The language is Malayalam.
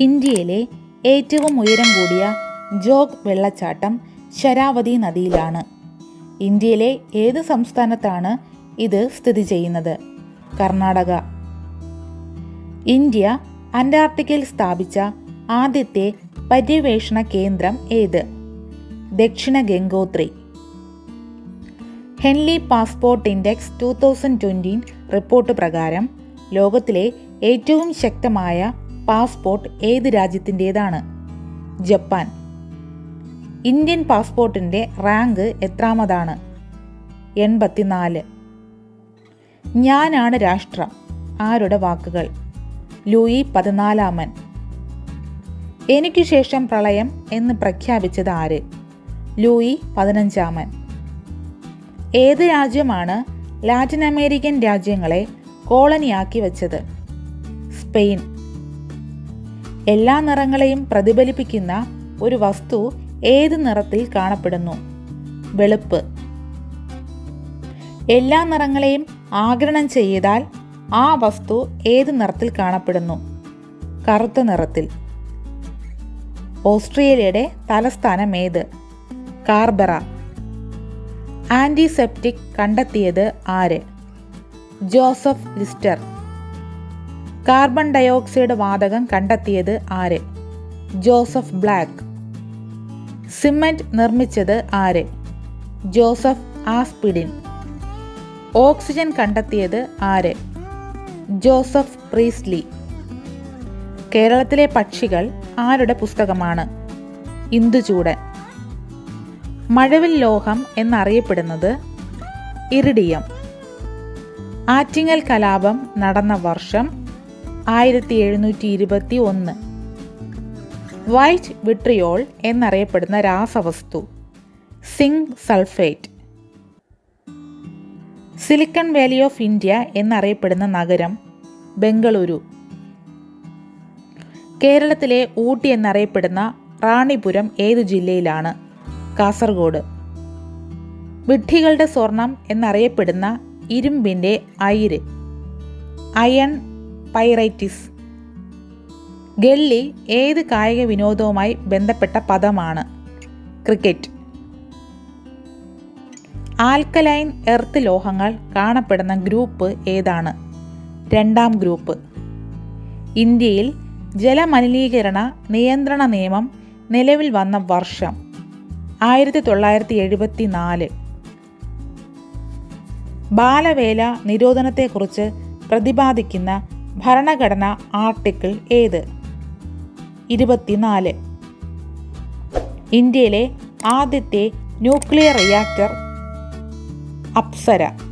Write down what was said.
ഇന്ത്യയിലെ ഏറ്റവും ഉയരം കൂടിയ ജോഗ് വെള്ളച്ചാട്ടം ശരാവതി നദിയിലാണ്. ഇന്ത്യയിലെ ഏത് സംസ്ഥാനത്താണ് ഇത് സ്ഥിതി ചെയ്യുന്നത്? കർണാടക. ഇന്ത്യ അന്റാർട്ടിക്കയിൽ സ്ഥാപിച്ച ആദ്യത്തെ പര്യവേഷണ കേന്ദ്രം ഏത്? Dakshina Gangotri. Henley passport index two thousand twenty report പ്രകാരം ലോകത്തിലെ ഏറ്റവും ശക്തമായ പാസ്പോർട്ട് ഏത് രാജ്യത്തിന്റേതാണ്? ജപ്പാൻ. ഇന്ത്യൻ പാസ്പോർട്ടിന്റെ റാങ്ക് എത്രാമതാണ്? എൺപത്തിനാല്. ഞാനാണ് രാഷ്ട്രം. ആരുടെ വാക്കുകൾ? ലൂയി പതിനാലാമൻ. എനിക്ക് ശേഷം പ്രളയം എന്ന് പ്രഖ്യാപിച്ചത് ആര്? ലൂയി പതിനഞ്ചാമൻ. ഏത് രാജ്യമാണ് ലാറ്റിൻ അമേരിക്കൻ രാജ്യങ്ങളെ കോളനിയാക്കി വച്ചത്? സ്പെയിൻ. എല്ലാ നിറങ്ങളെയും പ്രതിഫലിപ്പിക്കുന്ന ഒരു വസ്തു ഏത് നിറത്തിൽ കാണപ്പെടുന്നു? വെളുപ്പ്. എല്ലാ നിറങ്ങളെയും ആഗിരണം ചെയ്താൽ ആ വസ്തു ഏത് നിറത്തിൽ കാണപ്പെടുന്നു? കറുത്ത നിറത്തിൽ. ഓസ്ട്രേലിയയുടെ തലസ്ഥാനം ഏത്? കാർബറ. ആന്റിസെപ്റ്റിക് കണ്ടെത്തിയത് ആര്? ജോസഫ് ലിസ്റ്റർ. കാർബൺ ഡയോക്സൈഡ് വാതകം കണ്ടെത്തിയത് ആര്? Joseph black. സിമന്റ് നിർമ്മിച്ചത് ആര്? Joseph Aspdin. ഓക്സിജൻ കണ്ടെത്തിയത് ആര്? Joseph Priestley. കേരളത്തിലെ പക്ഷികൾ ആരുടെ പുസ്തകമാണ്? ഇന്ദുചൂടൻ. മഴവിൽ ലോഹം എന്നറിയപ്പെടുന്നത് ഇറിഡിയം. ആറ്റിങ്ങൽ കലാപം നടന്ന വർഷം ആയിരത്തി എഴുന്നൂറ്റി ഇരുപത്തി ഒന്ന് വൈറ്റ് വിട്രിയോൾ എന്നറിയപ്പെടുന്ന രാസവസ്തു. Zinc sulphate silicon valley of India എന്നറിയപ്പെടുന്ന നഗരം ബംഗളൂരു. കേരളത്തിലെ ഊട്ടി എന്നറിയപ്പെടുന്ന റാണിപുരം ഏത് ജില്ലയിലാണ്? കാസർഗോഡ്. വിഡ്ഢികളുടെ സ്വർണം എന്നറിയപ്പെടുന്ന ഇരുമ്പിന്റെ അയിര്. Iron pyrites. ഗല്ലി ഏത് കായിക വിനോദവുമായി ബന്ധപ്പെട്ട പദമാണ്? ക്രിക്കറ്റ്. ആൽക്കലൈൻ എർത്ത് ലോഹങ്ങൾ കാണപ്പെടുന്ന ഗ്രൂപ്പ് ഏതാണ്? രണ്ടാം ഗ്രൂപ്പ്. ഇന്ത്യയിൽ ജലമലിനീകരണ നിയന്ത്രണ നിയമം നിലവിൽ വന്ന വർഷം ആയിരത്തി തൊള്ളായിരത്തി എഴുപത്തി നാല് ബാലവേല നിരോധനത്തെക്കുറിച്ച് പ്രതിപാദിക്കുന്ന ഭരണഘടന ആർട്ടിക്കിൾ ഏത്? ഇരുപത്തിനാല്. ഇന്ത്യയിലെ ആദ്യത്തെ ന്യൂക്ലിയർ റിയാക്ടർ അപ്സര.